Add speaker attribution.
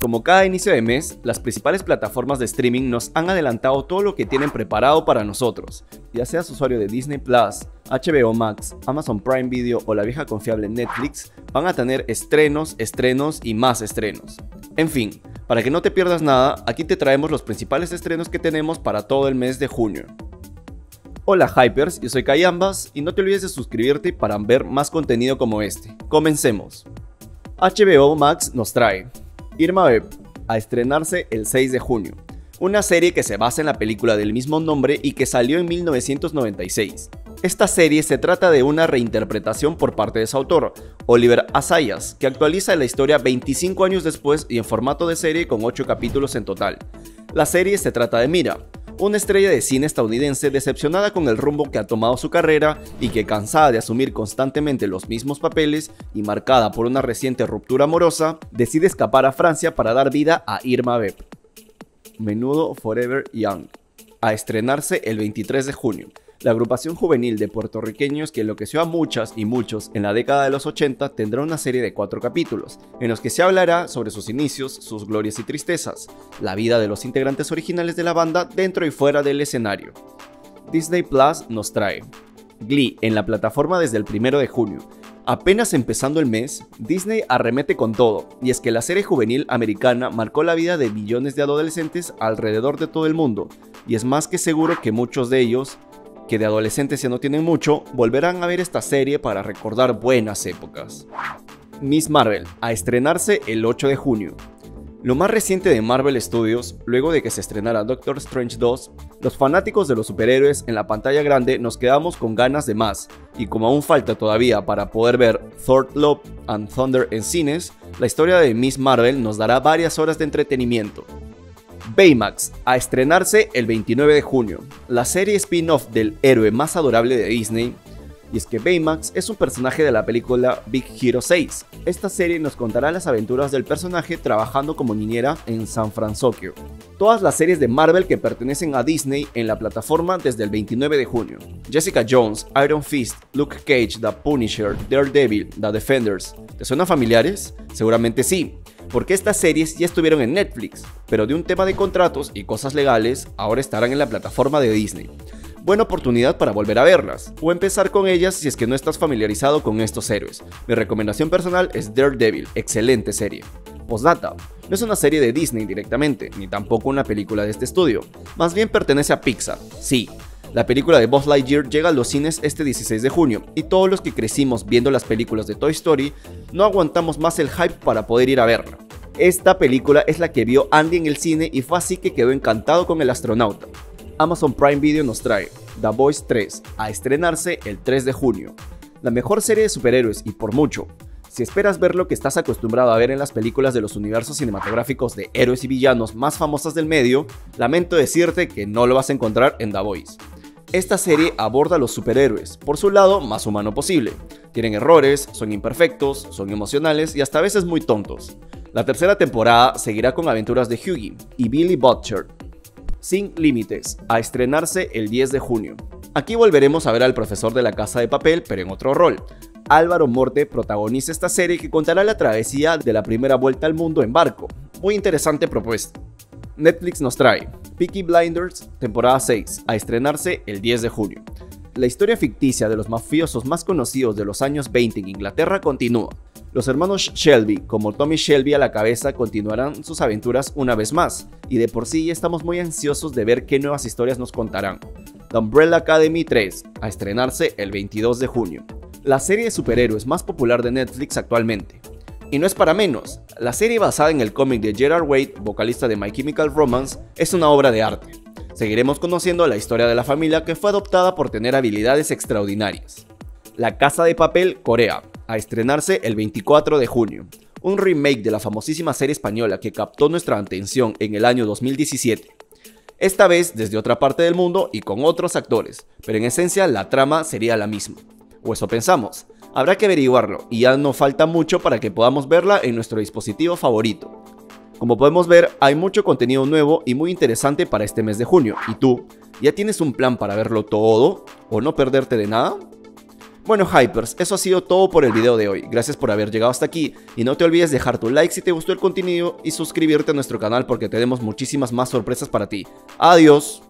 Speaker 1: Como cada inicio de mes, las principales plataformas de streaming nos han adelantado todo lo que tienen preparado para nosotros. Ya seas usuario de Disney Plus, HBO Max, Amazon Prime Video o la vieja confiable Netflix, van a tener estrenos, estrenos y más estrenos. En fin, para que no te pierdas nada, aquí te traemos los principales estrenos que tenemos para todo el mes de junio. Hola Hypers, yo soy Kayambas y no te olvides de suscribirte para ver más contenido como este. Comencemos. HBO Max nos trae Irma Web, a estrenarse el 6 de junio. Una serie que se basa en la película del mismo nombre y que salió en 1996. Esta serie se trata de una reinterpretación por parte de su autor, Oliver Asayas, que actualiza la historia 25 años después y en formato de serie con 8 capítulos en total. La serie se trata de Mira, una estrella de cine estadounidense decepcionada con el rumbo que ha tomado su carrera y que cansada de asumir constantemente los mismos papeles y marcada por una reciente ruptura amorosa, decide escapar a Francia para dar vida a Irma Beb. Menudo Forever Young, a estrenarse el 23 de junio la agrupación juvenil de puertorriqueños que enloqueció a muchas y muchos en la década de los 80 tendrá una serie de cuatro capítulos, en los que se hablará sobre sus inicios, sus glorias y tristezas, la vida de los integrantes originales de la banda dentro y fuera del escenario. Disney Plus nos trae Glee en la plataforma desde el 1 de junio, Apenas empezando el mes, Disney arremete con todo, y es que la serie juvenil americana marcó la vida de millones de adolescentes alrededor de todo el mundo, y es más que seguro que muchos de ellos que de adolescentes ya no tienen mucho, volverán a ver esta serie para recordar buenas épocas. Miss Marvel, a estrenarse el 8 de junio. Lo más reciente de Marvel Studios, luego de que se estrenara Doctor Strange 2, los fanáticos de los superhéroes en la pantalla grande nos quedamos con ganas de más, y como aún falta todavía para poder ver Thor Love and Thunder en cines, la historia de Miss Marvel nos dará varias horas de entretenimiento. Baymax, a estrenarse el 29 de junio, la serie spin-off del héroe más adorable de Disney. Y es que Baymax es un personaje de la película Big Hero 6. Esta serie nos contará las aventuras del personaje trabajando como niñera en San Francisco. Todas las series de Marvel que pertenecen a Disney en la plataforma desde el 29 de junio. Jessica Jones, Iron Fist, Luke Cage, The Punisher, Daredevil, The Defenders. ¿Te suenan familiares? Seguramente sí porque estas series ya estuvieron en Netflix, pero de un tema de contratos y cosas legales ahora estarán en la plataforma de Disney. Buena oportunidad para volver a verlas, o empezar con ellas si es que no estás familiarizado con estos héroes. Mi recomendación personal es Daredevil, excelente serie. Postdata, no es una serie de Disney directamente, ni tampoco una película de este estudio, más bien pertenece a Pixar, sí, la película de Buzz Lightyear llega a los cines este 16 de junio y todos los que crecimos viendo las películas de Toy Story no aguantamos más el hype para poder ir a verla. Esta película es la que vio Andy en el cine y fue así que quedó encantado con el astronauta. Amazon Prime Video nos trae The Boys 3 a estrenarse el 3 de junio. La mejor serie de superhéroes y por mucho. Si esperas ver lo que estás acostumbrado a ver en las películas de los universos cinematográficos de héroes y villanos más famosas del medio, lamento decirte que no lo vas a encontrar en The Boys. Esta serie aborda los superhéroes, por su lado más humano posible. Tienen errores, son imperfectos, son emocionales y hasta a veces muy tontos. La tercera temporada seguirá con aventuras de Hughie y Billy Butcher, sin límites, a estrenarse el 10 de junio. Aquí volveremos a ver al profesor de la casa de papel, pero en otro rol. Álvaro Morte protagoniza esta serie que contará la travesía de la primera vuelta al mundo en barco. Muy interesante propuesta. Netflix nos trae Peaky Blinders, temporada 6, a estrenarse el 10 de junio. La historia ficticia de los mafiosos más conocidos de los años 20 en Inglaterra continúa. Los hermanos Shelby, como Tommy Shelby a la cabeza, continuarán sus aventuras una vez más, y de por sí estamos muy ansiosos de ver qué nuevas historias nos contarán. The Umbrella Academy 3, a estrenarse el 22 de junio. La serie de superhéroes más popular de Netflix actualmente. Y no es para menos, la serie basada en el cómic de Gerard Way, vocalista de My Chemical Romance, es una obra de arte. Seguiremos conociendo la historia de la familia que fue adoptada por tener habilidades extraordinarias. La Casa de Papel Corea, a estrenarse el 24 de junio. Un remake de la famosísima serie española que captó nuestra atención en el año 2017. Esta vez desde otra parte del mundo y con otros actores, pero en esencia la trama sería la misma. O eso pensamos. Habrá que averiguarlo y ya no falta mucho para que podamos verla en nuestro dispositivo favorito. Como podemos ver, hay mucho contenido nuevo y muy interesante para este mes de junio. ¿Y tú? ¿Ya tienes un plan para verlo todo o no perderte de nada? Bueno Hypers, eso ha sido todo por el video de hoy, gracias por haber llegado hasta aquí y no te olvides dejar tu like si te gustó el contenido y suscribirte a nuestro canal porque tenemos muchísimas más sorpresas para ti. Adiós.